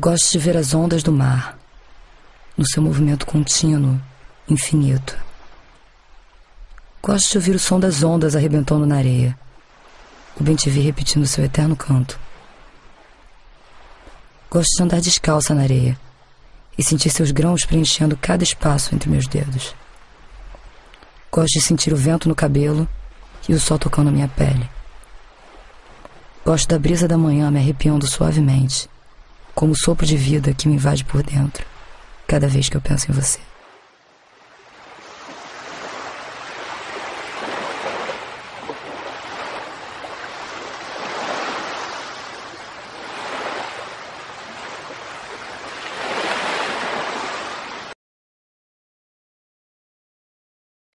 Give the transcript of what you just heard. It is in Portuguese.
Gosto de ver as ondas do mar, no seu movimento contínuo, infinito. Gosto de ouvir o som das ondas arrebentando na areia, o bem-te-vi repetindo seu eterno canto. Gosto de andar descalça na areia e sentir seus grãos preenchendo cada espaço entre meus dedos. Gosto de sentir o vento no cabelo e o sol tocando minha pele. Gosto da brisa da manhã me arrepiando suavemente, como o sopro de vida que me invade por dentro, cada vez que eu penso em você.